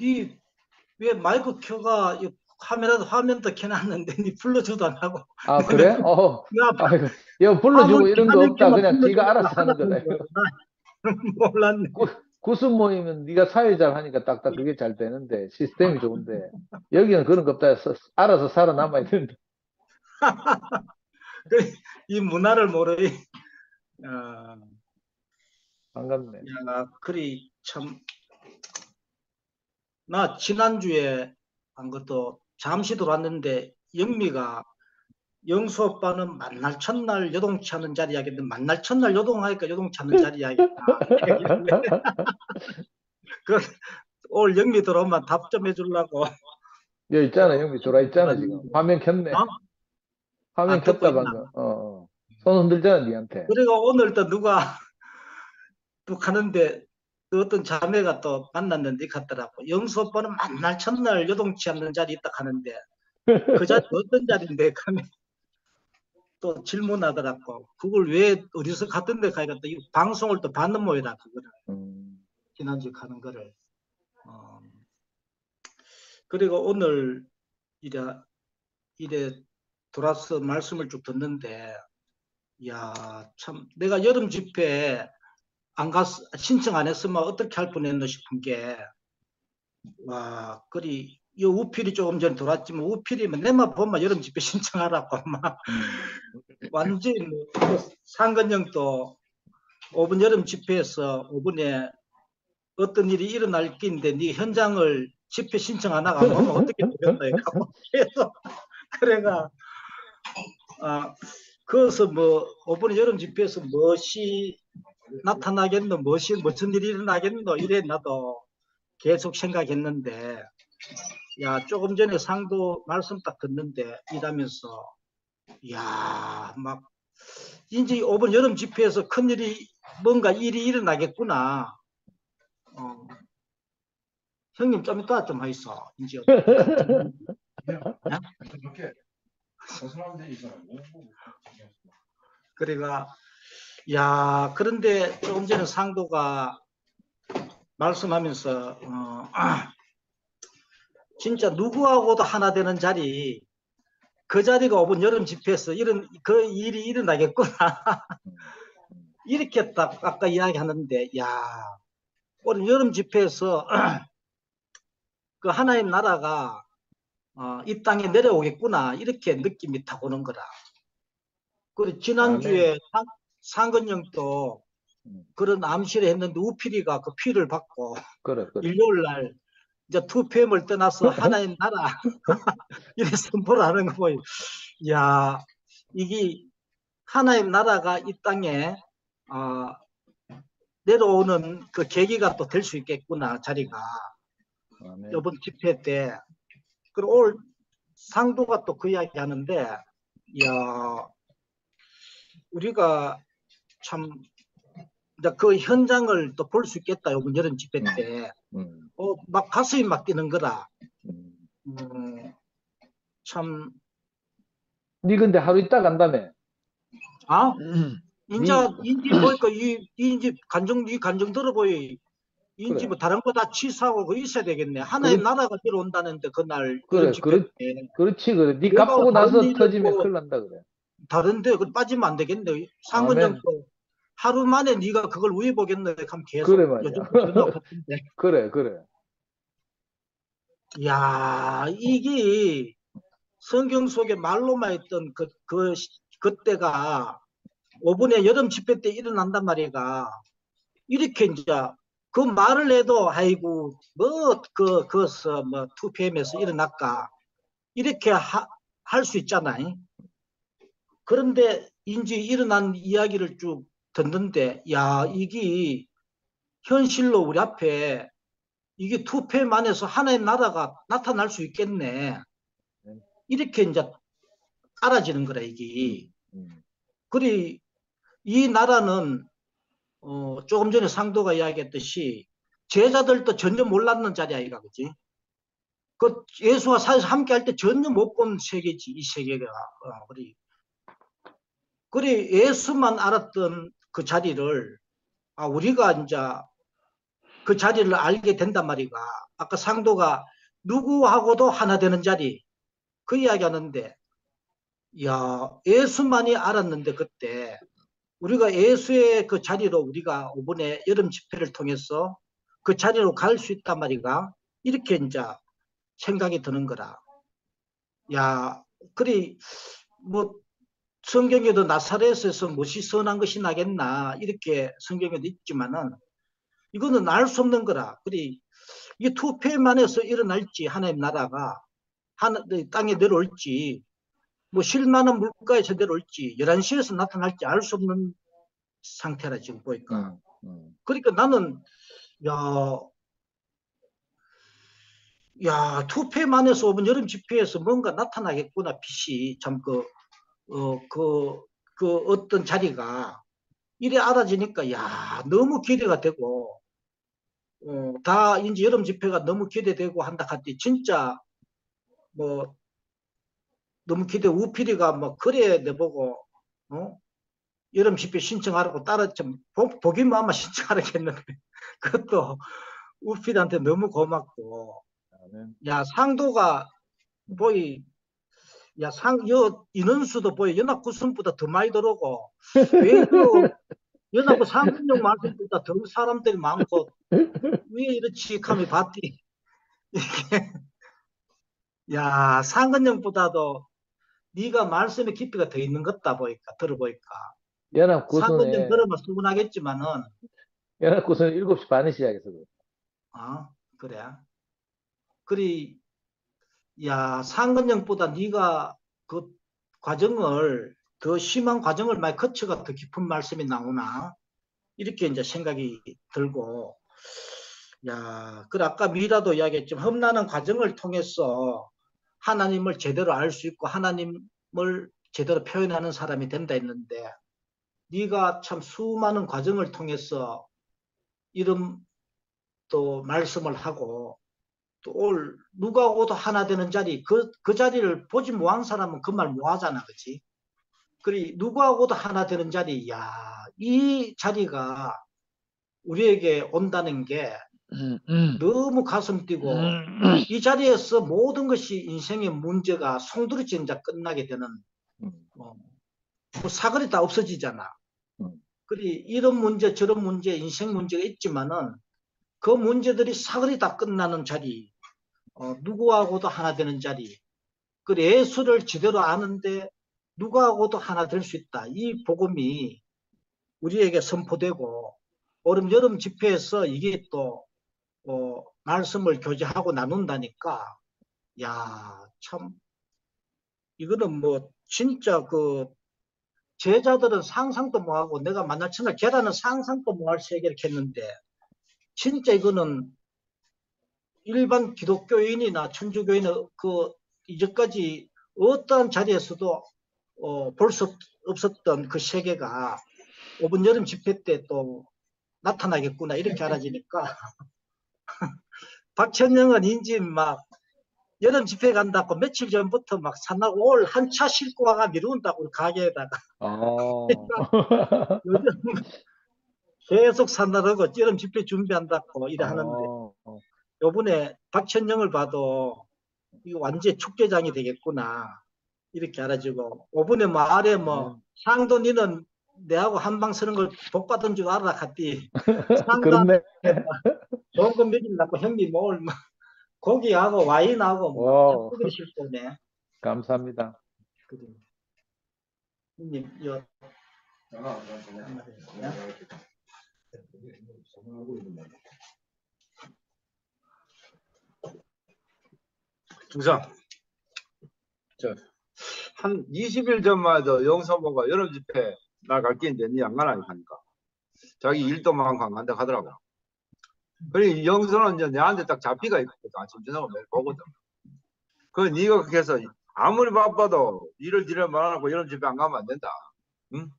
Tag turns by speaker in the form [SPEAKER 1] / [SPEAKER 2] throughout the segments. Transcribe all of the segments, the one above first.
[SPEAKER 1] 니왜 마이크 켜가 이 카메라도 화면도 켜놨는데 니 불러줘도 안 하고
[SPEAKER 2] 아, 그래? 어,
[SPEAKER 1] 나
[SPEAKER 2] 아이고, 이거 불러주고 이런 거 없다. 그냥 네가 알아서 하는 거다.
[SPEAKER 1] 나 몰랐네.
[SPEAKER 2] 구순 모이면 네가 사회자를 하니까 딱딱 그게 잘 되는데 시스템이 좋은데 여기는 그런 거 없다. 서- 알아서 살아남아야 되는데.
[SPEAKER 1] 그, 이 문화를 모르이. 어,
[SPEAKER 2] 반갑네.
[SPEAKER 1] 야, 그리 참. 나 지난주에 한 것도 잠시 들어왔는데 영미가 영수 오빠는 만날 첫날 요동치 않는 자리 이야기인데 만날 첫날 요동하니까 요동치 않는 자리 이야기다. 그, 오늘 영미 들어오면 답 좀 해주려고.
[SPEAKER 2] 여기 있잖아. 형님 돌아 있잖아, 지금. 화면 켰네.
[SPEAKER 1] 어?
[SPEAKER 2] 화면
[SPEAKER 1] 아,
[SPEAKER 2] 켰다? 방금. 어, 어. 손 흔들잖아, 니한테.
[SPEAKER 1] 그리고 오늘 또 누가 또 가는데 그 어떤 자매가 또 만났는데 갔더라고. 영수 오빠는 만날 첫날 요동치 않는 자리 있다 하는데 그 자리 어떤 자리인데 가면 또 질문하더라고. 그걸 왜 어디서 갔던 데 가니까 또이 방송을 또 받는 모이라 그거를
[SPEAKER 2] 음,
[SPEAKER 1] 지난주에 가는 거를. 어. 그리고 오늘 이래 이래 돌아서 말씀을 쭉 듣는데 야 참 내가 여름 집회 안 갔, 신청 안 했으면 어떻게 할 뻔했나 싶은 게, 와, 그리, 이 우필이 조금 전에 돌았지만, 우필이면 내만 보면 여름 집회 신청하라고, 막,
[SPEAKER 2] 음.
[SPEAKER 1] 완전히, 뭐, 상근형도 5분 여름 집회에서 5분에 어떤 일이 일어날 낀데, 네 현장을 집회 신청 안 하고 안 보면 어떻게 되겠나. 계속, 그래가, 아, 그래서 뭐, 5분의 여름 집회에서 무엇이 나타나겠노, 무엇이, 무슨 일이 일어나겠노, 이래 나도 계속 생각했는데, 야, 조금 전에 상도 말씀 딱 듣는데, 일하면서, 야, 막, 이제 5분 여름 집회에서 큰 일이, 뭔가 일이 일어나겠구나. 어. 형님 좀 이따 좀 하이소. 이제.
[SPEAKER 3] 벗
[SPEAKER 1] 야 그런데 조금 전에 상도가 말씀하면서 어, 진짜 누구하고도 하나 되는 자리 그 자리가 5분 여름 집회에서 이런 그 일이 일어나겠구나. 이렇게 딱 아까 이야기하는데 야 오늘 여름 집회에서 그 하나님 나라가 어, 이 땅에 내려오겠구나. 이렇게 느낌이 탁 오는 거라. 그리고 지난주에 상, 상근형도
[SPEAKER 2] 음.
[SPEAKER 1] 그런 암시를 했는데 우필이가 그 피를 받고
[SPEAKER 2] 그래, 그래.
[SPEAKER 1] 일요일 날 이제 투표임을 떠나서 하나님 나라 이래 선포를 하는 거 보이. 야 이게 하나님 나라가 이 땅에 어, 내려오는 그 계기가 또 될 수 있겠구나 자리가.
[SPEAKER 2] 아멘.
[SPEAKER 1] 이번 집회 때 그리고 오늘 상도가 또 그 이야기 하는데 야 우리가 참 이제 그 현장을 또 볼 수 있겠다 이번 여름 집회 때
[SPEAKER 2] 음,
[SPEAKER 1] 어, 막 가슴이 막 뛰는 거다
[SPEAKER 2] 음.
[SPEAKER 1] 음,
[SPEAKER 2] 참니 근데 하루 있다 간다며.
[SPEAKER 1] 아?
[SPEAKER 2] 음.
[SPEAKER 1] 인제 인지 보니까 이 인지 간정 이 간정 들어 보이 인지
[SPEAKER 2] 그래.
[SPEAKER 1] 뭐 다른 거 다 취소하고 그 있어야 되겠네 하나의
[SPEAKER 2] 그래.
[SPEAKER 1] 나라가 들어온다는데 그날
[SPEAKER 2] 그래.
[SPEAKER 1] 때
[SPEAKER 2] 그렇지, 그래. 니
[SPEAKER 1] 내가
[SPEAKER 2] 갚고 나서 터지면
[SPEAKER 1] 뭐-
[SPEAKER 2] 큰일 난다, 그래.
[SPEAKER 1] 다른데 그 빠지면 안 되겠네. 상근정도 하루 만에 네가 그걸 왜 보겠네. 하면 계속
[SPEAKER 2] 그래, 말이야.
[SPEAKER 1] 요즘 같은데.
[SPEAKER 2] 그래, 그래.
[SPEAKER 1] 야 이게 성경 속에 말로만 했던 그, 그, 시- 그때가 5분의 여름 집회 때 일어난단 말이가 이렇게 이제 그 말을 해도 아이고 뭐그 그서 뭐 2PM에서 일어날까 이렇게 할 수 있잖아요. 그런데 이제 일어난 이야기를 쭉 듣는데 야 이게 현실로 우리 앞에 이게 투표만 해서 하나의 나라가 나타날 수 있겠네. 이렇게 이제 알아지는 거라 이게.
[SPEAKER 2] 음.
[SPEAKER 1] 그리 이 나라는 어, 조금 전에 상도가 이야기했듯이 제자들도 전혀 몰랐는 자리 아이가 그지? 그 예수와 사에서 함께 할 때 전혀 못 본 세계지 이 세계가 어, 그리 그리 예수만 알았던 그 자리를 아 우리가 이제 그 자리를 알게 된단 말이가. 아까 상도가 누구하고도 하나 되는 자리 그 이야기 하는데 야 예수만이 알았는데 그때 우리가 예수의 그 자리로 우리가 이번에 여름 집회를 통해서 그 자리로 갈 수 있단 말이가 이렇게 이제 생각이 드는 거라. 야, 그리 뭐 성경에도 나사렛에서 무엇이 선한 것이 나겠나 이렇게 성경에도 있지만은 이거는 알 수 없는 거라. 그리 이게 투표만 해서 일어날지 하나님 나라가 하나 땅에 내려올지 뭐 실만한 물가에서 내려올지 11시에서 나타날지 알 수 없는 상태라 지금 보니까.
[SPEAKER 2] 음, 음.
[SPEAKER 1] 그러니까 나는 야, 야 투표만 해서 오번 여름 집회에서 뭔가 나타나겠구나 빛이 참 그 어 그 그 어떤 자리가 이래 알아지니까 야 너무 기대가 되고 어, 다 이제 여름 집회가 너무 기대되고 한다 할때 진짜 뭐 너무 기대 우피리가 뭐 그래 내보고 어 여름 집회 신청하라고 따라 좀 보- 보기만 하면 신청하라겠는데 그것도 우피리한테 너무 고맙고. 야 상도가 보이 야 상 여 인원수도 보이 연합 구성보다 더 많이 들어오고. 왜 그 연합 상근용 말씀보다 더 사람들이 많고 왜 이렇지 감이 봤디. 이게. 야 상근용보다도 네가 말씀의 깊이가 더 있는 것 같다 보니까 들어보니까.
[SPEAKER 2] 연합 구성에
[SPEAKER 1] 들으면 수분하겠지만은.
[SPEAKER 2] 연합 구성 7시 반에 시작해서.
[SPEAKER 1] 아 그래 그리 야 상근형보다 네가 그 과정을 더 심한 과정을 많이 거쳐가 더 깊은 말씀이 나오나? 이렇게 이제 생각이 들고. 야 그래 아까 미라도 이야기했지만 험난한 과정을 통해서 하나님을 제대로 알 수 있고 하나님을 제대로 표현하는 사람이 된다 했는데 네가 참 수많은 과정을 통해서 이런 또 말씀을 하고 또 올 누가 오도 하나 되는 자리 그, 그 자리를 보지 못한 사람은 그 말 못하잖아 그치 그리 누구하고도 하나 되는 자리 야이 자리가 우리에게 온다는 게
[SPEAKER 2] 음, 음.
[SPEAKER 1] 너무 가슴 뛰고
[SPEAKER 2] 음,
[SPEAKER 1] 이 자리에서 모든 것이 인생의 문제가 송두리째 끝나게 되는
[SPEAKER 2] 음.
[SPEAKER 1] 어, 뭐 사거리 다 없어지잖아.
[SPEAKER 2] 음.
[SPEAKER 1] 그리 이런 문제 저런 문제 인생 문제가 있지만은 그 문제들이 사거리 다 끝나는 자리, 어, 누구하고도 하나 되는 자리. 그 예수를 제대로 아는데 누구하고도 하나 될 수 있다. 이 복음이 우리에게 선포되고 오름 여름 집회에서 이게 또 어, 말씀을 교제하고 나눈다니까 야 참 이거는 뭐 진짜 그 제자들은 상상도 못하고 내가 만날 첫날 계란은 상상도 못할 세계를 했는데 진짜 이거는 일반 기독교인이나 천주교인은 그 이제까지 어떠한 자리에서도 어, 볼 수 없었던 그 세계가 이번 여름 집회 때 또 나타나겠구나 이렇게 알아지니까. 박천영은 인지 막 여름 집회 간다고 며칠 전부터 막 산나고 올 한 차 싣고 와가 미룬다고 가게에다가.
[SPEAKER 2] 어.
[SPEAKER 1] 요즘 계속 산나르고 여름 집회 준비한다고 이래 하는데.
[SPEAKER 2] 어, 어.
[SPEAKER 1] 요번에 박천영을 봐도 이거 완전 축제장이 되겠구나 이렇게 알아지고 요번에 말에 뭐
[SPEAKER 2] 음.
[SPEAKER 1] 상도 니는 내하고 한방 쓰는 걸 복 받은 줄 알아 갔디 상도
[SPEAKER 2] 그렇네.
[SPEAKER 1] 좋은 거 먹이려고 형님 뭘 뭐, 고기하고 와인하고 뭐
[SPEAKER 2] 와,
[SPEAKER 1] 그들이 실거네
[SPEAKER 2] 감사합니다.
[SPEAKER 1] 그래. 형님 여
[SPEAKER 3] 전화 안 받네.
[SPEAKER 1] 한마디 해주세요.
[SPEAKER 3] 전화하고 있는 말.
[SPEAKER 4] 중상. 저, 한 20일 전만 해도 영서보가 여름 집회 나갈 끼인데 니안 가나 하니까. 자기 일도 많고 안 간다 하더라고. 그래, 영서는 이제 내한테 딱 잡기가 있거든. 아침, 저녁을 매일 보거든. 그 니가 그렇게 해서 아무리 바빠도 일을 뒤를 말하고 여름 집회 안 가면 안 된다. 응?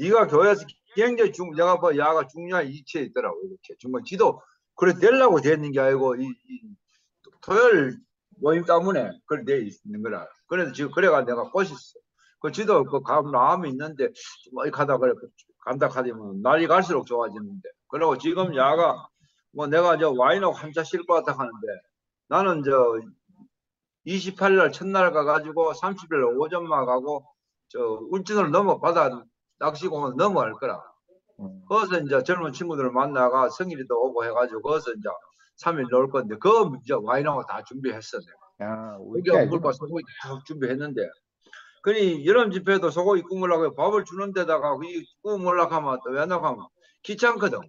[SPEAKER 4] 니가 교회에서 굉장히 중, 내가 뭐 야가 중요한 이치에 있더라고. 이렇게. 정말 지도 그래 되려고 되는 게 아니고 이, 이 토요일 모임 때문에 그래 돼 있는 거라. 그래서 지금 그래가 내가 꼬셨어. 그 지도 그 감, 마음이 있는데 뭐 이렇게 하다 그래 간다 하면 날이 갈수록 좋아지는데. 그리고 지금 야가 뭐 내가 저 와인하고 한차 쉴것 같아 하는데 나는 저 28일 날 첫날 가가지고 30일 날 오전만 가고 저 울진으로 넘어 바다 낚시공원 넘어갈 거라.
[SPEAKER 2] 음.
[SPEAKER 4] 거기서 이제 젊은 친구들을 만나가 성일이도 오고 해가지고 거기서 이제 3일 놀 건데 그거 이제 와인하고 다 준비했어 내가.
[SPEAKER 2] 야, 우리
[SPEAKER 4] 고기
[SPEAKER 2] 게
[SPEAKER 4] 물과. 소고기 다 준비했는데 그니 여름 집회도 소고기 구우려고 밥을 주는 데다가 이 구워 먹으려고 하면 또왜 나가면 귀찮거든.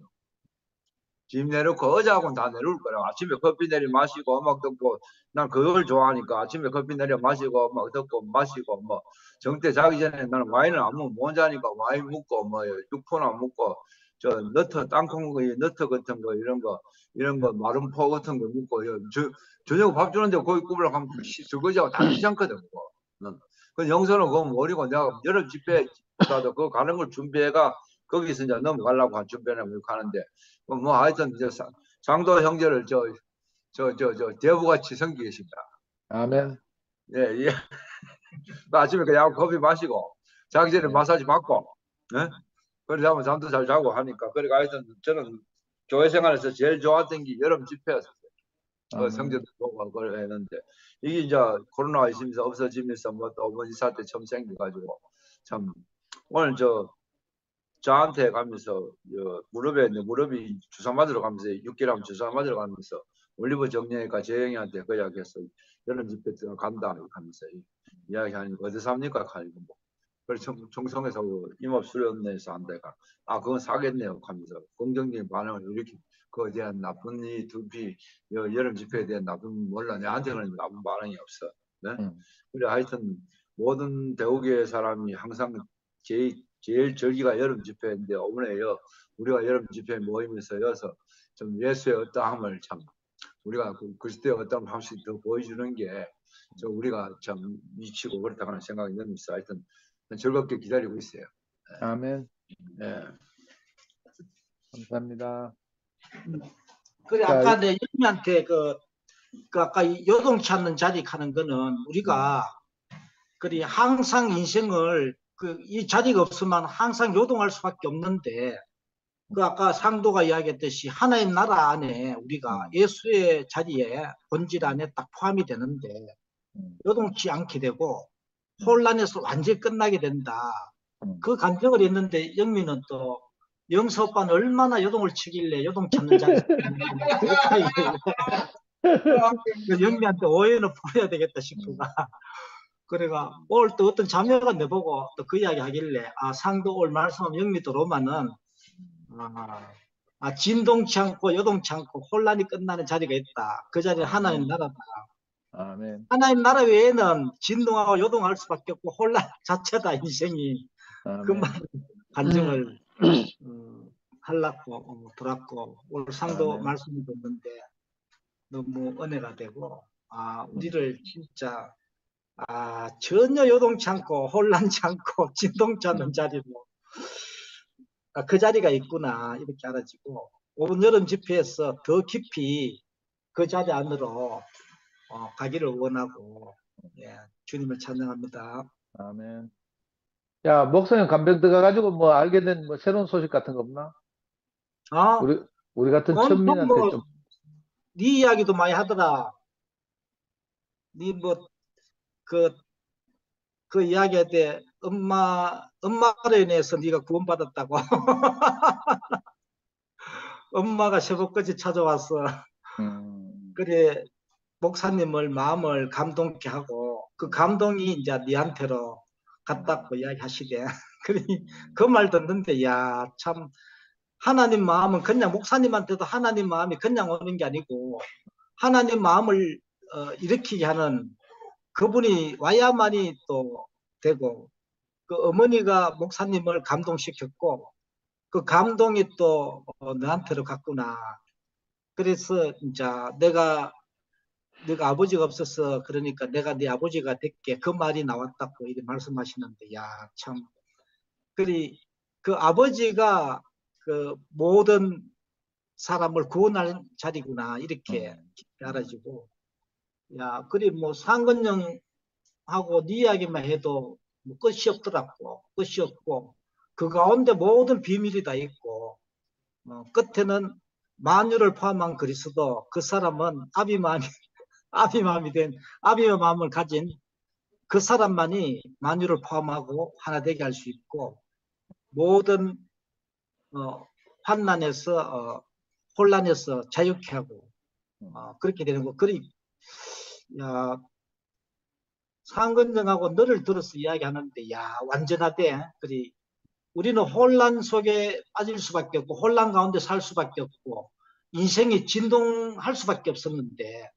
[SPEAKER 4] 짐 내놓고 어제하고는 다 내려올 거라. 아침에 커피 내리 마시고 음악 듣고 난 그걸 좋아하니까 아침에 커피 내려 마시고 음악 듣고 마시고 뭐 정때 자기 전에 나는 와인을 안 먹으면 못 자니까 와인 먹고 뭐 육포나 먹고 저 너트 땅콩 거 너트 같은 거 이런 거 이런 거 마른 포 같은 거 먹고 요- 저 저녁 밥 주는데 거기 꾸물러 가면 설거지하고 다 귀찮거든 뭐. 응. 그 영서는 그거 모르고 내가 여름 집회보다도 그 가는 걸 준비해가 거기서 이제 넘어가려고 한 준비하고 하는데 뭐, 뭐 하여튼 이제 상- 상도 형제를 저 저 저 저 대부같이 섬기겠습니다.
[SPEAKER 2] 아멘.
[SPEAKER 4] 예, 예. 그 아침에 그냥 커피 마시고 자기 전에 마사지 받고 예? 그러다 보면 잠도 잘 자고 하니까 그러니까 하여튼 저는 교회 생활에서 제일 좋았던 게 여름 집회였어요. 그. 성적도 보고 그걸 했는데 이게 이제 코로나가 있으면서 없어지면서 뭐또 어머니 사태 처음 생겨가지고 참 오늘 저 저한테 가면서 저 무릎에 있는 무릎이 주사 맞으러 가면서 6개월 하면 주사 맞으러 가면서 올리브 정형외과 재영이한테 그 이야기했어 여름 집회 때 간다 하면서 이- 이야기하니까 어디 삽니까 하니까 뭐 그래서 청- 청송에서 그 임업수련회에서 한다가 아 그건 사겠네요 하면서 긍정적인 반응을 이렇게 그에 대한 나쁜 이 두피 여- 여름 집회에 대한 나쁜 몰라 내한테는 나쁜 반응이 없어. 네?
[SPEAKER 2] 음.
[SPEAKER 4] 그래 하여튼 모든 대우교회 사람이 항상 제일 제일 절기가 여름 집회인데 오늘에요 우리가 여름 집회 모임에서 여서 좀 예수의 어떠함을 참 우리가 그 그리스도의 어떠함을 한씩 더 보여주는 게저 우리가 참 미치고 그렇다고 하는 생각이 들면서 하여튼 즐겁게 기다리고 있어요.
[SPEAKER 2] 아멘.
[SPEAKER 4] 예.
[SPEAKER 2] 감사합니다.
[SPEAKER 1] 그래
[SPEAKER 2] 자,
[SPEAKER 1] 아까 내 영미한테 그, 그 아까 이 요동 찾는 자리 가는 거는 우리가 그리 항상 인생을 그 이 자리가 없으면 항상 요동할 수밖에 없는데 그 아까 상도가 이야기했듯이 하나의 나라 안에 우리가 예수의 자리에 본질 안에 딱 포함이 되는데
[SPEAKER 2] 음.
[SPEAKER 1] 요동치 않게 되고 혼란에서 완전히 끝나게 된다.
[SPEAKER 2] 음.
[SPEAKER 1] 그 간증을 했는데 영미는 또 영서 오빠는 얼마나 요동을 치길래 요동 찾는 그 영미한테 오해는 풀어야 되겠다 싶어가. 그래가 오늘 또 어떤 자매가 내보고 또 그 이야기 하길래 아 상도 올 말씀하면 영미도 로마는 아, 아 진동치 않고 요동치 않고 혼란이 끝나는 자리가 있다. 그 자리는 하나님 나라다
[SPEAKER 2] 아멘.
[SPEAKER 1] 하나님 나라 외에는 진동하고 요동할 수밖에 없고 혼란 자체다 인생이
[SPEAKER 2] 아멘.
[SPEAKER 1] 그만 간증을 어, 하려고 어, 들었고 오늘 상도
[SPEAKER 2] 아멘.
[SPEAKER 1] 말씀을 듣는데 너무 은혜가 되고 아 우리를 진짜 아 전혀 요동치 않고 혼란치 않고 진동치 않는 자리로 아, 그 자리가 있구나 이렇게 알아지고 오늘 여름 집회에서 더 깊이 그 자리 안으로 어, 가기를 원하고 예, 주님을 찬양합니다.
[SPEAKER 2] 아멘. 야, 목사님 간병 들어가가지고 뭐 알게 된 뭐 새로운 소식 같은 거 없나?
[SPEAKER 1] 아,
[SPEAKER 2] 우리, 우리 같은
[SPEAKER 1] 어,
[SPEAKER 2] 천민한테
[SPEAKER 1] 뭐,
[SPEAKER 2] 좀,
[SPEAKER 1] 네 이야기도 많이 하더라. 네뭐그그 이야기할 때 엄마 엄마로 인해서 네가 구원받았다고. 엄마가 새벽까지 찾아와서
[SPEAKER 2] 음,
[SPEAKER 1] 그래 목사님을 마음을 감동케 하고 그 감동이 이제 네한테로 갔다고 이야기하시대. 그래 그말 듣는데 야 참 하나님 마음은 그냥 목사님한테도 하나님 마음이 그냥 오는 게 아니고 하나님 마음을 어, 일으키게 하는 그분이 와야만이 또 되고 그 어머니가 목사님을 감동시켰고 그 감동이 또 어, 너한테로 갔구나. 그래서 이제 내가 내가 아버지가 없어서 그러니까 내가 네 아버지가 됐게. 그 말이 나왔다고 이렇게 말씀하시는데 야 참. 그리 그 아버지가 그 모든 사람을 구원하는 자리구나 이렇게 알아지고. 야 그리 뭐 상근령 하고 네 이야기만 해도 뭐 끝이 없더라고. 끝이 없고. 그 가운데 모든 비밀이 다 있고. 어, 끝에는 만유를 포함한 그리스도. 그 사람은 아비마음이 아비 마음이 된 아비의 마음을 가진 그 사람만이 만유를 포함하고 하나 되게 할 수 있고 모든 어, 환난에서 어, 혼란에서 자유케 하고 어, 그렇게 되는 거. 그리 야 상근정하고 너를 들어서 이야기하는데 야 완전하대. 그리 우리는 혼란 속에 빠질 수밖에 없고 혼란 가운데 살 수밖에 없고 인생이 진동할 수밖에 없었는데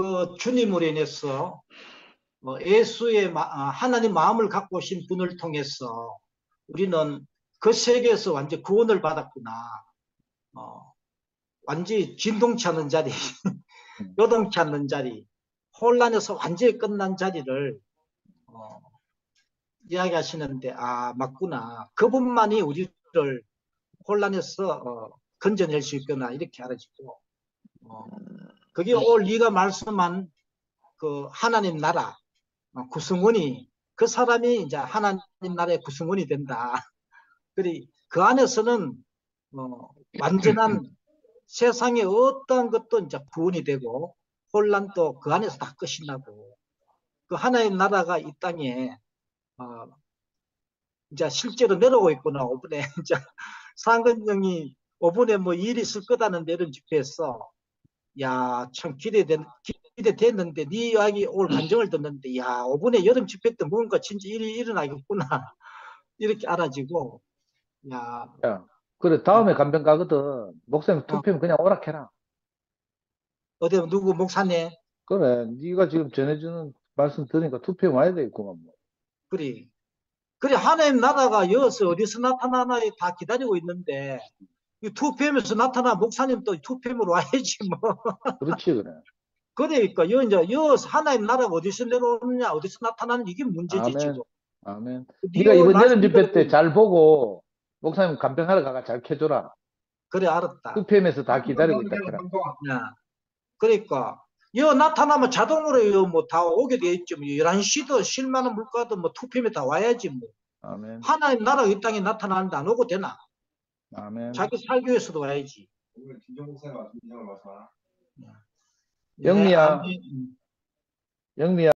[SPEAKER 1] 그 주님으로 인해서 어, 예수의 마- 아, 하나님 마음을 갖고 오신 분을 통해서 우리는 그 세계에서 완전 구원을 받았구나. 어, 완전히 진동치 않는 자리, 요동치 않는 자리, 혼란에서 완전히 끝난 자리를 어, 이야기하시는데 아 맞구나. 그분만이 우리를 혼란에서 어, 건져낼 수 있구나 이렇게 알아지고 어, 그게 오늘 네가 말씀한 그 하나님 나라 어, 구성원이 그 사람이 이제 하나님 나라의 구성원이 된다. 그리 그 안에서는 어, 완전한 세상의 어떠한 것도 이제 구원이 되고 혼란도 그 안에서 다 끝이 나고. 그 하나님 나라가 이 땅에 어, 이제 실제로 내려오고 있구나 5분에. 이제 상근영이 5분에 뭐 일이 있을 거다는데 이런 집회에서 야 참 기대된 기대됐는데 네 이야기 오늘 간증을 듣는데 야 5분에 여름 집회 때 뭔가 진짜 일이 일어나겠구나 이렇게 알아지고 야
[SPEAKER 2] 야, 그래 다음에 간병 가거든. 목사님 투표면 그냥 오락해라.
[SPEAKER 1] 어디 누구 목사네
[SPEAKER 2] 그래, 네가 지금 전해주는 말씀 들으니까 투표 와야 되겠구만. 뭐.
[SPEAKER 1] 그래 그래 하나님 나라가 여기서 어디서 나타나나 다 기다리고 있는데 이 투표하면서 나타나 목사님 또 투표로 와야지 뭐
[SPEAKER 2] 그렇지 그래.
[SPEAKER 1] 그러니까 여 이제 여 하나님 나라가 어디서 내려오느냐 어디서 나타나는 이게 문제지
[SPEAKER 2] 아멘.
[SPEAKER 1] 지금
[SPEAKER 2] 아멘.
[SPEAKER 1] 네가
[SPEAKER 2] 네가 이번 여름 집회 때. 잘 보고 목사님 간병하러 가가 잘 켜줘라.
[SPEAKER 1] 그래 알았다
[SPEAKER 2] 투표면서 다 기다리고 있다.
[SPEAKER 1] 야, 그러니까 여 나타나면 자동으로 여뭐다 오게 돼 있죠. 뭐 11시도 실만한 물가도 뭐 투표면 다 와야지 뭐.
[SPEAKER 2] 아멘.
[SPEAKER 1] 하나님 나라가 이 땅에 나타나는데 안 오고 되나?
[SPEAKER 2] 아멘.
[SPEAKER 1] 자기 살기 위해서도 와야지.
[SPEAKER 3] 오늘 목사님 말씀?
[SPEAKER 2] 영미야.
[SPEAKER 1] 네, 아멘.
[SPEAKER 2] 영미야.